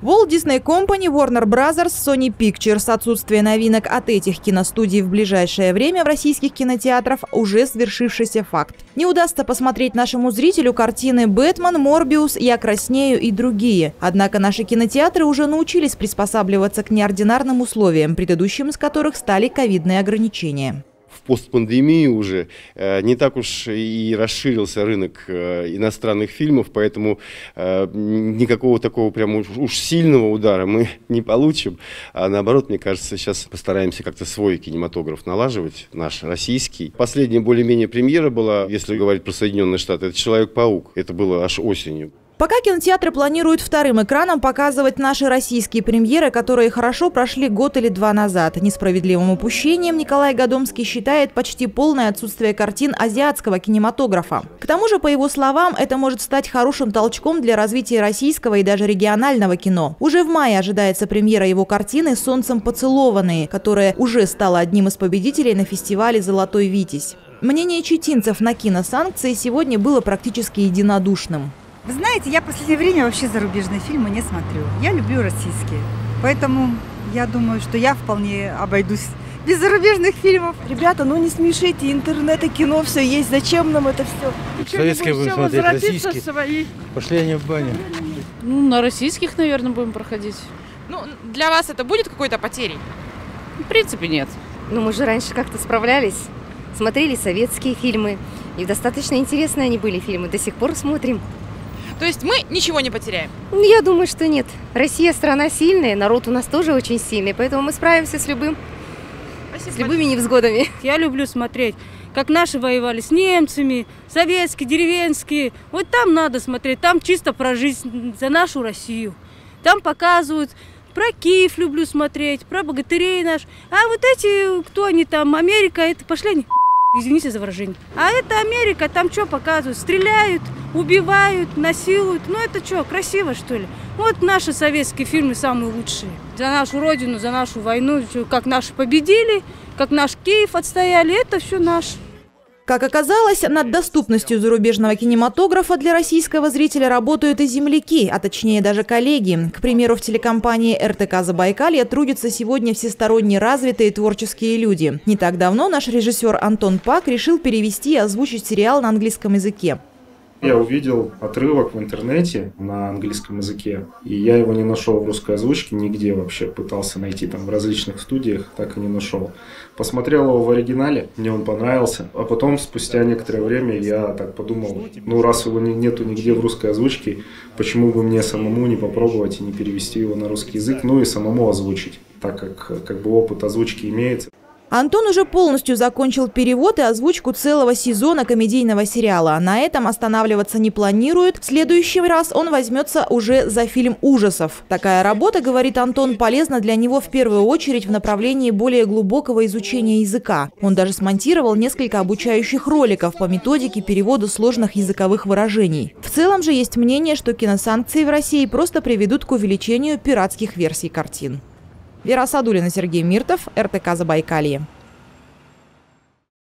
Walt Disney Company, Warner Brothers, Sony Pictures. Отсутствие новинок от этих киностудий в ближайшее время в российских кинотеатрах уже свершившийся факт. Не удастся посмотреть нашему зрителю картины «Бэтмен», «Морбиус», «Я краснею» и другие. Однако наши кинотеатры уже научились приспосабливаться к неординарным условиям, предыдущим из которых стали ковидные ограничения в постпандемию уже э, не так уж и расширился рынок э, иностранных фильмов, поэтому э, никакого такого прям уж сильного удара мы не получим. А наоборот, мне кажется, сейчас постараемся как-то свой кинематограф налаживать, наш российский. Последняя более-менее премьера была, если говорить про Соединенные Штаты, это «Человек-паук». Это было аж осенью. Пока кинотеатры планируют вторым экраном показывать наши российские премьеры, которые хорошо прошли год или два назад. Несправедливым упущением Николай Гадомский считает почти полное отсутствие картин азиатского кинематографа. К тому же, по его словам, это может стать хорошим толчком для развития российского и даже регионального кино. Уже в мае ожидается премьера его картины «Солнцем поцелованные», которая уже стала одним из победителей на фестивале «Золотой Витязь». Мнение читинцев на киносанкции сегодня было практически единодушным. Вы знаете, я в последнее время вообще зарубежные фильмы не смотрю. Я люблю российские. Поэтому я думаю, что я вполне обойдусь без зарубежных фильмов. Ребята, ну не смешите, интернет и кино все есть. Зачем нам это все? Советские будем смотреть, российские. Свои. Пошли они в баню. Ну, на российских, наверное, будем проходить. Ну, для вас это будет какой-то потерей? В принципе, нет. Ну, мы же раньше как-то справлялись. Смотрели советские фильмы. И достаточно интересные они были фильмы. До сих пор смотрим. То есть мы ничего не потеряем? Ну, я думаю, что нет. Россия страна сильная, народ у нас тоже очень сильный, поэтому мы справимся с любым, Спасибо. с любыми невзгодами. Я люблю смотреть, как наши воевали с немцами, советские, деревенские. Вот там надо смотреть, там чисто про жизнь, за нашу Россию. Там показывают про Киев люблю смотреть, про богатырей наш. А вот эти, кто они там, Америка, это пошли они Извините за выражение. А это Америка, там что показывают? Стреляют, убивают, насилуют. Ну это что, красиво что ли? Вот наши советские фильмы самые лучшие. За нашу родину, за нашу войну, как наши победили, как наш Киев отстояли, это все наше. Как оказалось, над доступностью зарубежного кинематографа для российского зрителя работают и земляки, а точнее даже коллеги. К примеру, в телекомпании РТК «Забайкалье» трудятся сегодня всесторонне развитые творческие люди. Не так давно наш режиссер Антон Пак решил перевести и озвучить сериал на английском языке. Я увидел отрывок в интернете на английском языке, и я его не нашел в русской озвучке нигде вообще. Пытался найти там в различных студиях, так и не нашел. Посмотрел его в оригинале, мне он понравился, а потом, спустя некоторое время, я так подумал, ну раз его нету нигде в русской озвучке, почему бы мне самому не попробовать и не перевести его на русский язык, ну и самому озвучить, так как как бы опыт озвучки имеется. Антон уже полностью закончил перевод и озвучку целого сезона комедийного сериала. На этом останавливаться не планирует. В следующий раз он возьмется уже за фильм ужасов. Такая работа, говорит Антон, полезна для него в первую очередь в направлении более глубокого изучения языка. Он даже смонтировал несколько обучающих роликов по методике перевода сложных языковых выражений. В целом же есть мнение, что киносанкции в России просто приведут к увеличению пиратских версий картин. Вера Садулина, Сергей Миртов, РТК Забайкалье.